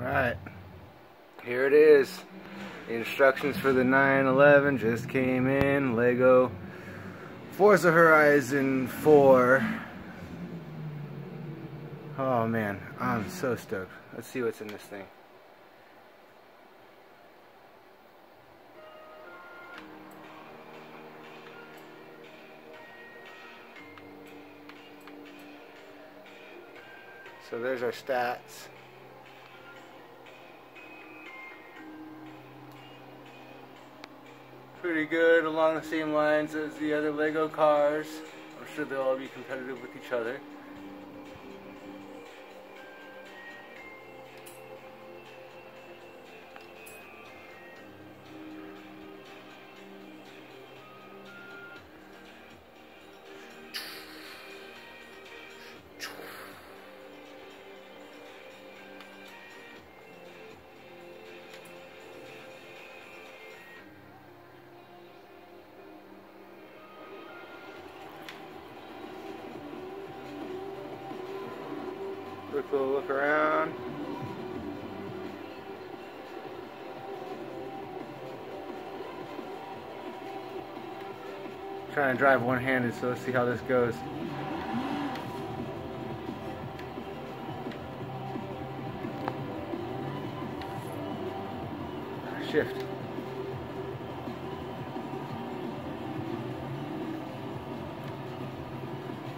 Alright, here it is. The instructions for the 911 just came in. Lego Forza Horizon 4. Oh man, I'm so stoked. Let's see what's in this thing. So there's our stats. Pretty good along the same lines as the other Lego cars. I'm sure they'll all be competitive with each other. Quick little look around. Trying to drive one-handed, so let's see how this goes. Shift.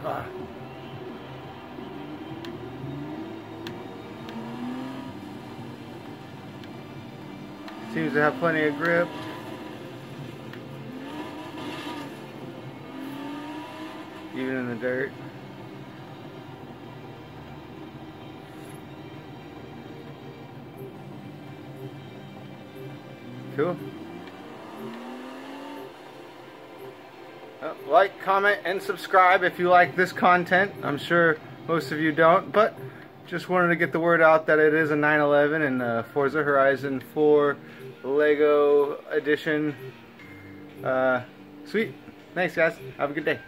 Ah. Seems to have plenty of grip. Even in the dirt. Cool. Uh, like, comment, and subscribe if you like this content. I'm sure most of you don't, but just wanted to get the word out that it is a 911 and uh, Forza Horizon 4 Lego edition. Uh, sweet. Thanks, guys. Have a good day.